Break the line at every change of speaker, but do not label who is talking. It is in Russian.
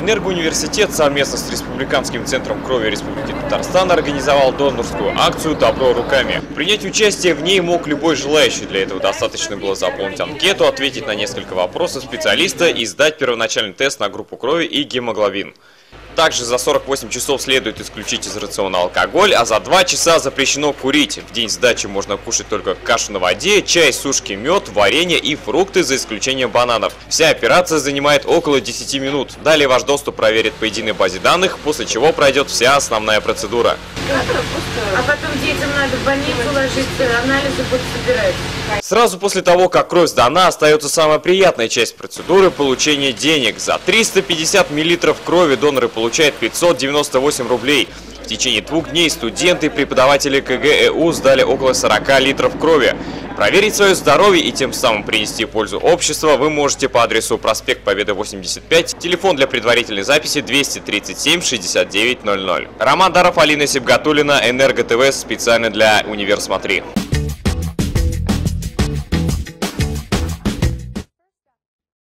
Энергоуниверситет совместно с Республиканским центром крови Республики Татарстан организовал донорскую акцию «Добро руками». Принять участие в ней мог любой желающий. Для этого достаточно было заполнить анкету, ответить на несколько вопросов специалиста и сдать первоначальный тест на группу крови и гемоглобин. Также за 48 часов следует исключить из рациона алкоголь, а за 2 часа запрещено курить. В день сдачи можно кушать только кашу на воде, чай, сушки, мед, варенье и фрукты, за исключением бананов. Вся операция занимает около 10 минут. Далее ваш доступ проверит по единой базе данных, после чего пройдет вся основная процедура.
А потом детям надо в больницу ложиться, анализы будут собирать.
Сразу после того, как кровь сдана, остается самая приятная часть процедуры – получение денег. За 350 мл крови доноры получают 598 рублей. В течение двух дней студенты и преподаватели КГЭУ сдали около 40 литров крови. Проверить свое здоровье и тем самым принести пользу обществу вы можете по адресу проспект Победы 85, телефон для предварительной записи 237 6900. Роман Даров, Алина Сибгатулина, Энерго ТВ специально для Универ Смотри.